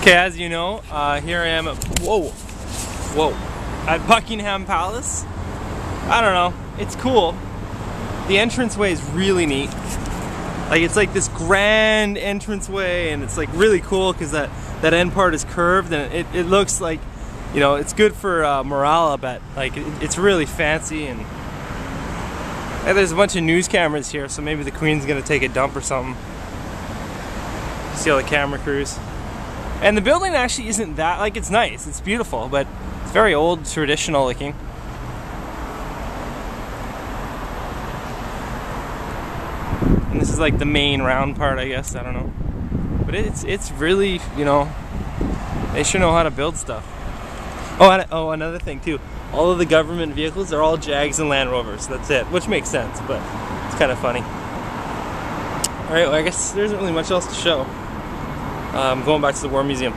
Okay, as you know, uh, here I am at, whoa, whoa, at Buckingham Palace. I don't know, it's cool. The entranceway is really neat. Like it's like this grand entranceway and it's like really cool because that, that end part is curved and it, it looks like, you know, it's good for uh, morale, I bet. Like it, it's really fancy and, and there's a bunch of news cameras here so maybe the Queen's gonna take a dump or something. See all the camera crews. And the building actually isn't that, like it's nice, it's beautiful, but it's very old, traditional looking. And this is like the main round part, I guess, I don't know. But it's it's really, you know, they sure know how to build stuff. Oh, and, oh, another thing too. All of the government vehicles are all Jags and Land Rovers. That's it, which makes sense, but it's kind of funny. All right, well, I guess there isn't really much else to show. Um, going back to the War Museum.